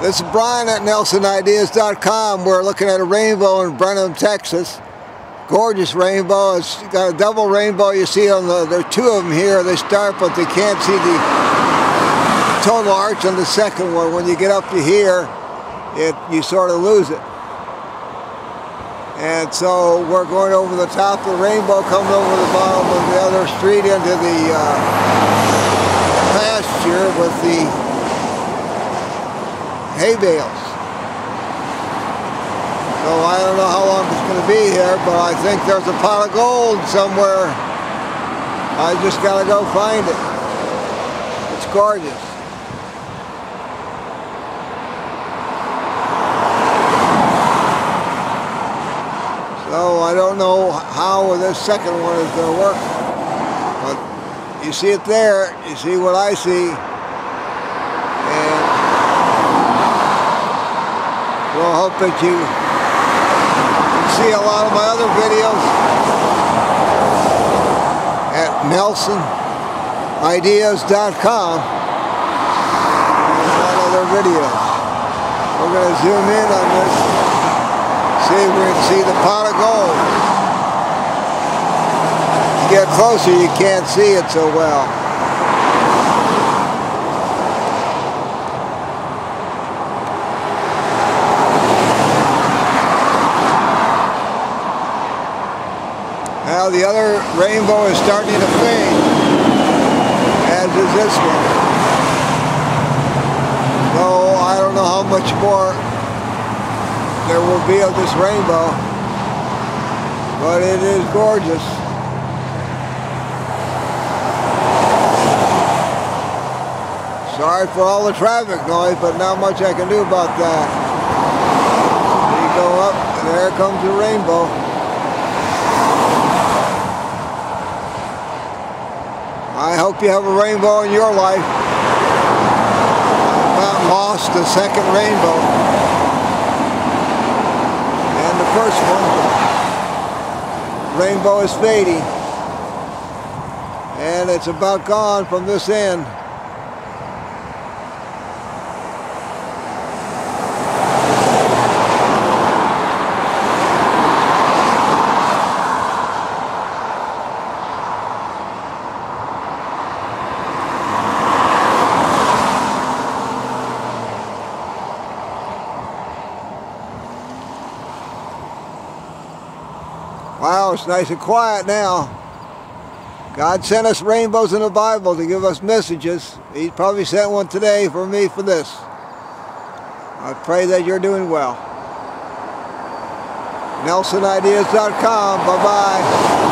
This is Brian at NelsonIdeas.com. We're looking at a rainbow in Brenham, Texas. Gorgeous rainbow. It's got a double rainbow. You see on the, there are two of them here. They start, but they can't see the total arch on the second one. When you get up to here, it you sort of lose it. And so we're going over the top of the rainbow, coming over the bottom of the other street into the uh, pasture with the hay bales. So I don't know how long it's going to be here, but I think there's a pot of gold somewhere. I just got to go find it. It's gorgeous. So I don't know how this second one is going to work. But you see it there. You see what I see. And we'll hope that you see a lot of my other videos at nelsonideas.com and other videos. We're going to zoom in on this See, if we can see the pot of gold. You get closer, you can't see it so well. The other rainbow is starting to fade, as is this one. So I don't know how much more there will be of this rainbow. But it is gorgeous. Sorry for all the traffic noise, but not much I can do about that. You go up, and there comes the rainbow. I hope you have a rainbow in your life. I about lost the second rainbow And the first one. Rainbow is fading. And it's about gone from this end. Wow, it's nice and quiet now. God sent us rainbows in the Bible to give us messages. He probably sent one today for me for this. I pray that you're doing well. NelsonIdeas.com. Bye-bye.